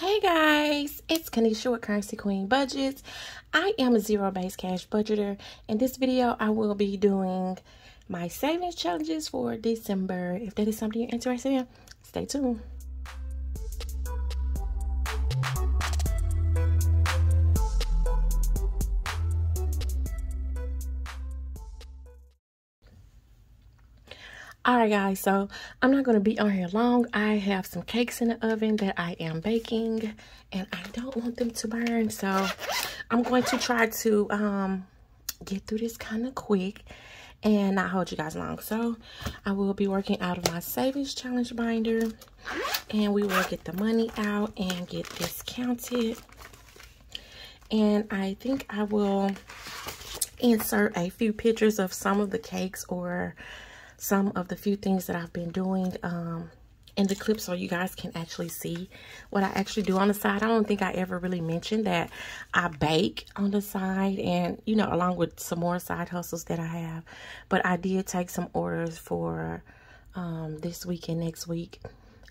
Hey guys, it's Kanisha with Kurrency Kween Budgets. I am a zero-based cash budgeter. In this video, I will be doing my savings challenges for December. If that is something you're interested in, stay tuned. Alright guys, so I'm not going to be on here long. I have some cakes in the oven that I am baking and I don't want them to burn. So I'm going to try to um, get through this kind of quick and not hold you guys long. So I will be working out of my savings challenge binder and we will get the money out and get this counted. And I think I will insert a few pictures of some of the cakes or some of the few things that I've been doing um, in the clip so you guys can actually see what I actually do on the side. I don't think I ever really mentioned that I bake on the side and, you know, along with some more side hustles that I have. But I did take some orders for um, this week and next week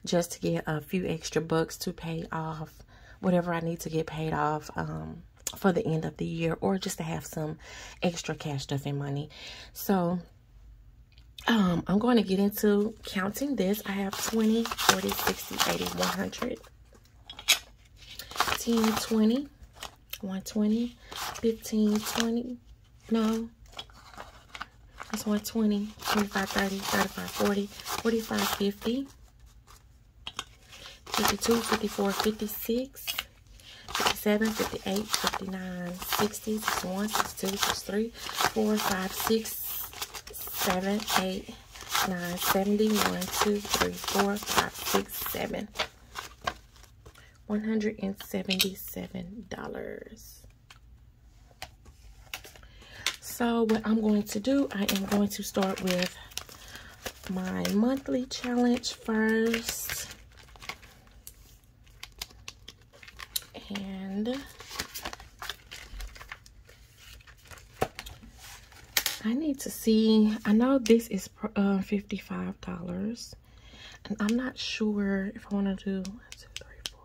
just to get a few extra bucks to pay off whatever I need to get paid off um, for the end of the year or just to have some extra cash stuff and money. So um, I'm going to get into counting this. I have 20, 40, 60, 80, 100, 10, 20, 120, 15, 20, no, that's 120, 25, 30, 35, 40, 45, 50, 52, 54, 56, 57, 58, 59, 60, 61, 62, 63, 4, 5, 6, seven, eight, nine, seventy, one, two, three, four, five, six, seven. One hundred and seventy-seven dollars. So what I'm going to do, I am going to start with my monthly challenge first. And I need to see. I know this is uh, $55. And I'm not sure if I want to do one, two, three, four.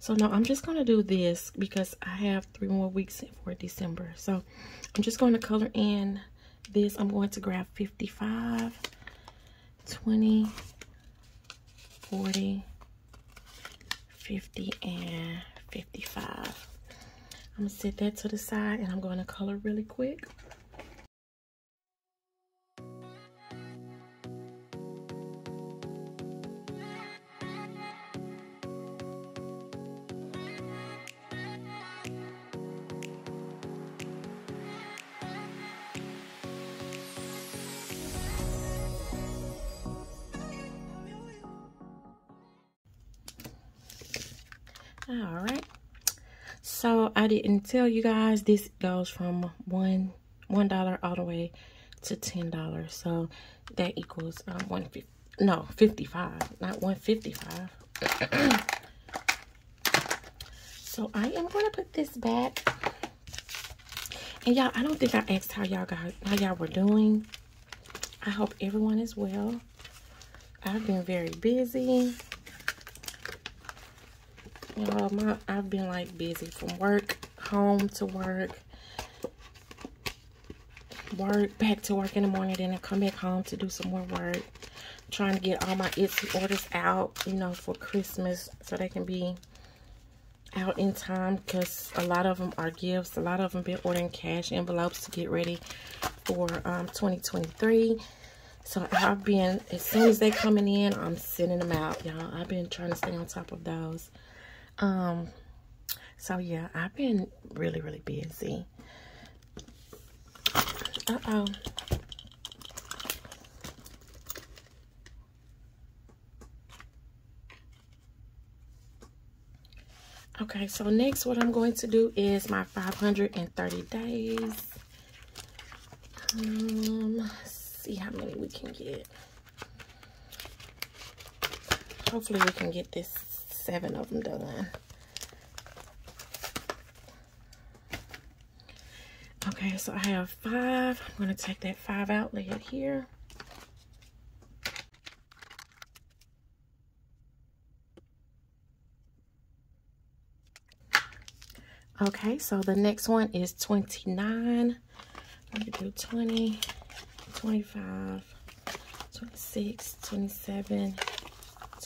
So no, I'm just going to do this because I have three more weeks for December. So I'm just going to color in this. I'm going to grab 55, 20, 40, 50, and 55. I'm to set that to the side and I'm going to color really quick. All right. So i didn't tell you guys this goes from one one dollar all the way to ten dollars. So that equals um 150 no 55 not 155 so i am going to put this back. And y'all i don't think i asked how y'all got how y'all were doing. I hope everyone is well. I've been very busy Y'all, my I've been like busy from work, home to work, work, back to work in the morning, then I come back home to do some more work. Trying to get all my Etsy orders out, you know, for Christmas so they can be out in time because a lot of them are gifts. A lot of them been ordering cash envelopes to get ready for um, 2023. So I've been, as soon as they coming in, I'm sending them out, y'all. I've been trying to stay on top of those. Um, so yeah, I've been really, really busy. Uh-oh. Okay, so next what I'm going to do is my 530 days. Um, see how many we can get. Hopefully we can get this seven of them done. Okay, so I have five. I'm going to take that five out, lay it here. Okay, so the next one is 29. Let me do 20, 25, 26, 27,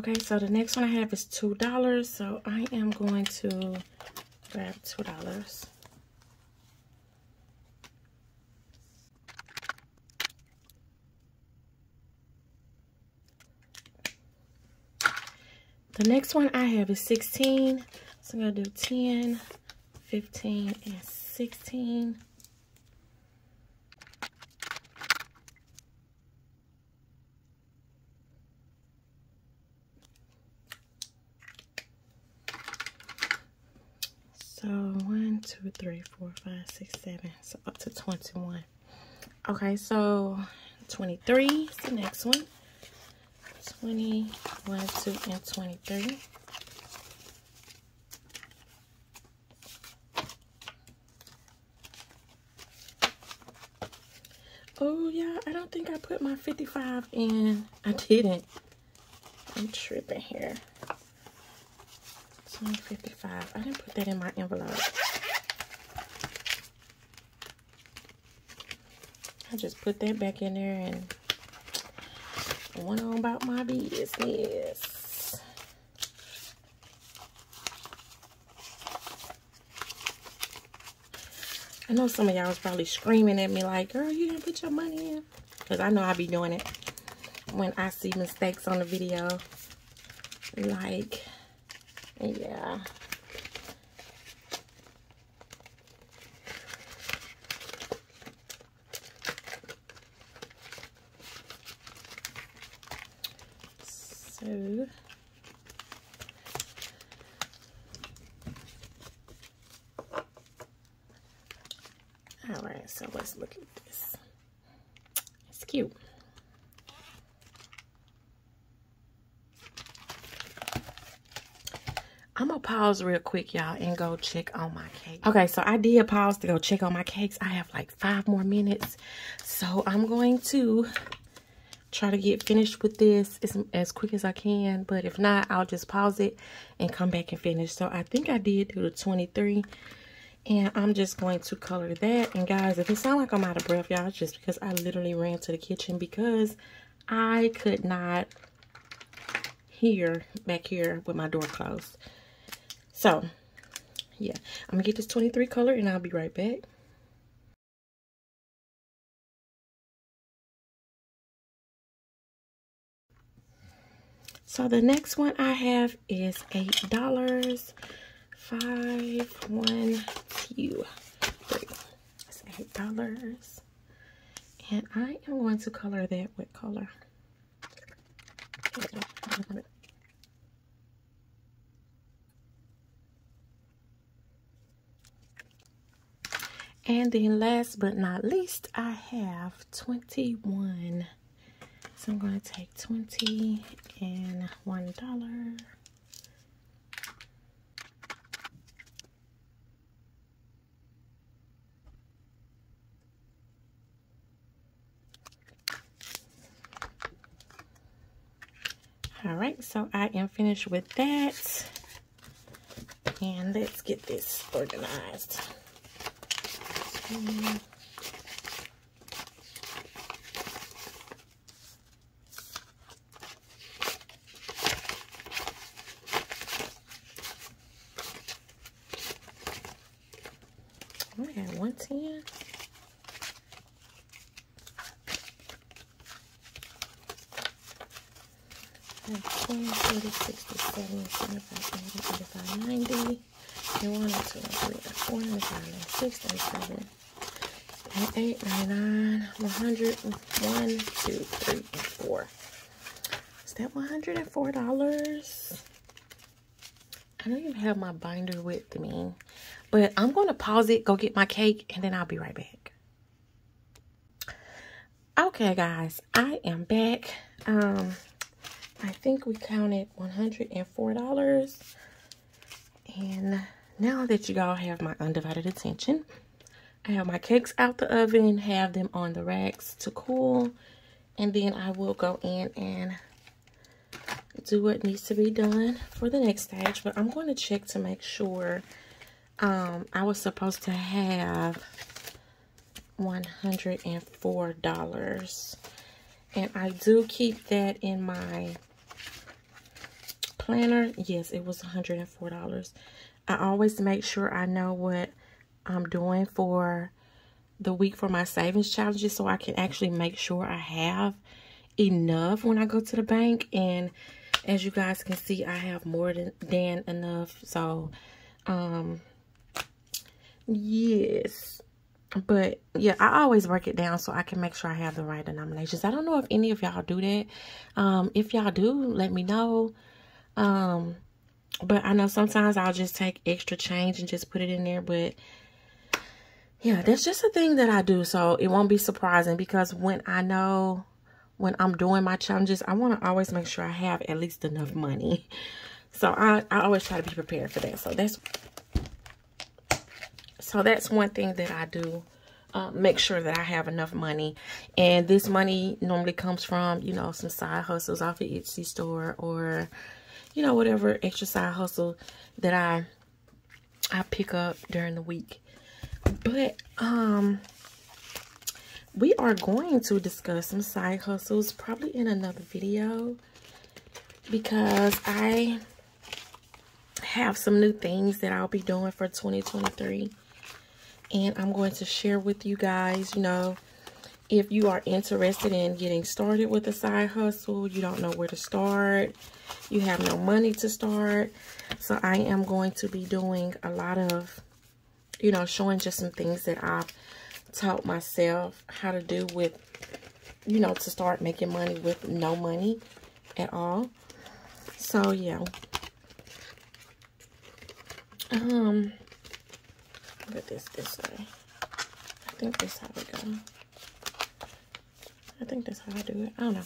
Okay, so the next one I have is $2. So I am going to grab $2. The next one I have is 16. So I'm going to do 10, 15, and 16. So one, two, three, four, five, six, seven. So up to 21. Okay, so 23 is the next one. 20, 1, 2, and 23. Oh, yeah, I don't think I put my 55 in. I didn't. I'm tripping here. 155. I didn't put that in my envelope. I just put that back in there and went on about my business. I know some of y'all was probably screaming at me like, girl, you didn't put your money in. Because I know I be doing it when I see mistakes on the video. Like, yeah. So all right, so let's look at this. It's cute. I'm gonna pause real quick, y'all, and go check on my cake. Okay, so I did pause to go check on my cakes. I have like five more minutes. So I'm going to try to get finished with this as, as quick as I can. But if not, I'll just pause it and come back and finish. So I think I did do the 23. And I'm just going to color that. And guys, if it sounds like I'm out of breath, y'all, just because I literally ran to the kitchen because I could not hear back here with my door closed. So, yeah. I'm to get this 23 color and I'll be right back. So the next one I have is $8. Five, one, two, three. That's $8. And I am going to color that with color. And then last but not least, I have 21. So I'm going to take 20 and $1. All right, so I am finished with that. And let's get this organized. Mm. I had 110. That's 20, 30, 60, 70, 75, 80, 85, 90. And 1, 2, 3, 4, 5, 6, 7, 8, 9, 100, 1, 2, 3, 4. that $104? I don't even have my binder with me. But I'm going to pause it, go get my cake, and then I'll be right back. Okay, guys, I am back. Um, I think we counted $104. And now that you all have my undivided attention, I have my cakes out the oven, have them on the racks to cool, and then I will go in and do what needs to be done for the next stage. But I'm going to check to make sure um, I was supposed to have $104. And I do keep that in my planner. Yes, it was $104. I always make sure I know what I'm doing for the week for my savings challenges so I can actually make sure I have enough when I go to the bank. And as you guys can see, I have more than, than enough. So, um, yes. But, yeah, I always break it down so I can make sure I have the right denominations. I don't know if any of y'all do that. Um, if y'all do, let me know. Um, but I know sometimes I'll just take extra change and just put it in there. But, yeah, that's just a thing that I do. So it won't be surprising because when I know when I'm doing my challenges, I want to always make sure I have at least enough money. So I, I always try to be prepared for that. So that's so that's one thing that I do. Uh, make sure that I have enough money. And this money normally comes from, you know, some side hustles off of Etsy store or, you know, whatever extra side hustle that I I pick up during the week. But um we are going to discuss some side hustles probably in another video because I have some new things that I'll be doing for 2023 and I'm going to share with you guys, you know, if you are interested in getting started with a side hustle, you don't know where to start, you have no money to start. So I am going to be doing a lot of, you know, showing just some things that I've taught myself how to do with, you know, to start making money with no money at all. So, yeah. Um, put this this way. I think this how we go. I think that's how I do it. I don't know.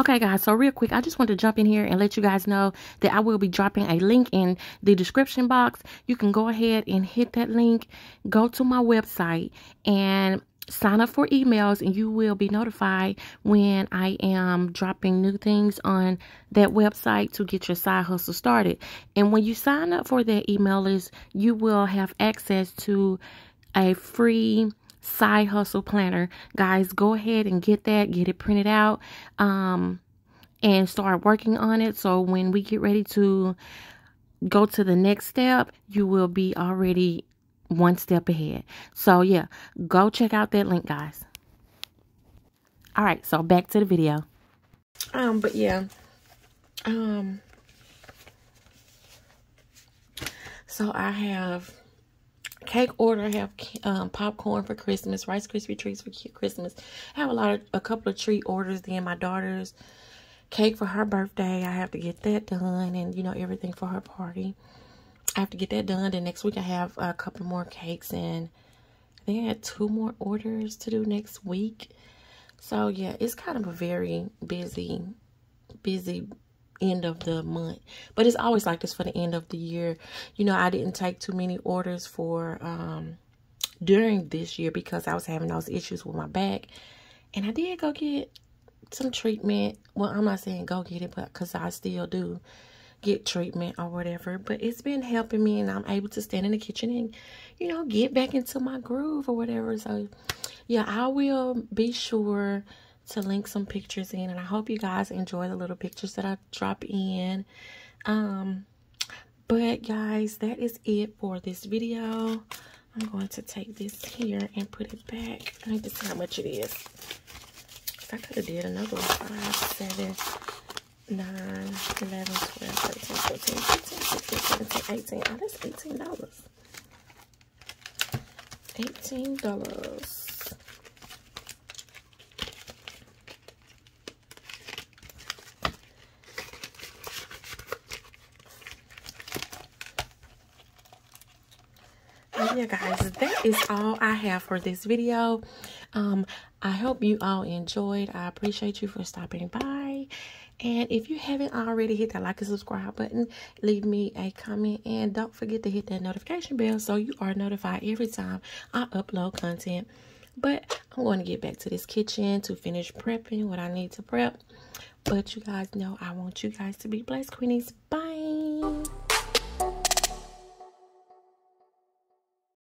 Okay, guys, so real quick, I just want to jump in here and let you guys know that I will be dropping a link in the description box. You can go ahead and hit that link, go to my website, and sign up for emails and you will be notified when I am dropping new things on that website to get your side hustle started. And when you sign up for that email list, you will have access to a free side hustle planner. Guys, go ahead and get that, get it printed out, um, and start working on it. So when we get ready to go to the next step, you will be already one step ahead. So yeah, go check out that link, guys. All right, so back to the video. Um, but yeah, um, so I have cake order. I have um, popcorn for Christmas, Rice Krispie treats for Christmas. I have a lot of, a couple of treat orders. Then my daughter's cake for her birthday. I have to get that done and, you know, everything for her party. I have to get that done. Then next week I have a couple more cakes and I think I had two more orders to do next week. So, yeah, it's kind of a very busy, busy end of the month. But it's always like this for the end of the year. You know, I didn't take too many orders for um during this year because I was having those issues with my back. And I did go get some treatment. Well, I'm not saying go get it, but because I still do get treatment or whatever. But it's been helping me and I'm able to stand in the kitchen and, you know, get back into my groove or whatever. So, yeah, I will be sure to link some pictures in and I hope you guys enjoy the little pictures that I drop in. Um but guys that is it for this video. I'm going to take this here and put it back. I need to see how much it is. I could have did another one 5 7 9 11 12 13 14 15 16 17 18 oh that's 18 dollars. 18 dollars so yeah guys that is all i have for this video. Um i hope you all enjoyed. I appreciate you for stopping by. And if you haven't already hit that like and subscribe button leave me a comment and don't forget to hit that notification bell so you are notified every time i upload content. But i'm going to get back to this kitchen to finish prepping what i need to prep. But you guys know i want you guys to be blessed queenies. Bye